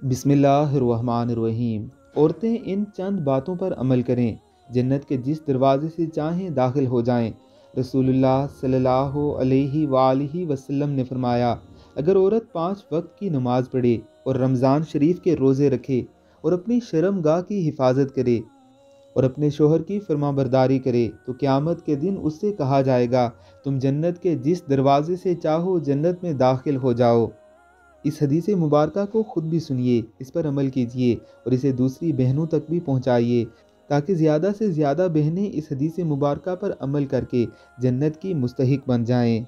बिस्मिल्लाहिर्रहमानिर्रहीम। औरतें इन चंद बातों पर अमल करें, जन्नत के जिस दरवाजे से चाहें दाखिल हो जाएँ। रसूलुल्लाह सल्लल्लाहु अलैहि वसल्लम ने फरमाया, अगर औरत पाँच वक्त की नमाज़ पढ़े और रमज़ान शरीफ के रोज़े रखे और अपनी शर्मगाह की हिफाजत करे और अपने शोहर की फरमाबरदारी करे तो क़यामत के दिन उससे कहा जाएगा, तुम जन्नत के जिस दरवाजे से चाहो जन्नत में दाखिल हो जाओ। इस हदीस मुबारक को ख़ुद भी सुनिए, इस पर अमल कीजिए और इसे दूसरी बहनों तक भी पहुँचाइए, ताकि ज़्यादा से ज़्यादा बहनें इस हदीस मुबारक पर अमल करके जन्नत की मुस्तक बन जाएँ।